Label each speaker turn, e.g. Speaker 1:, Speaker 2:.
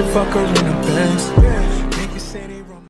Speaker 1: should fuck her in the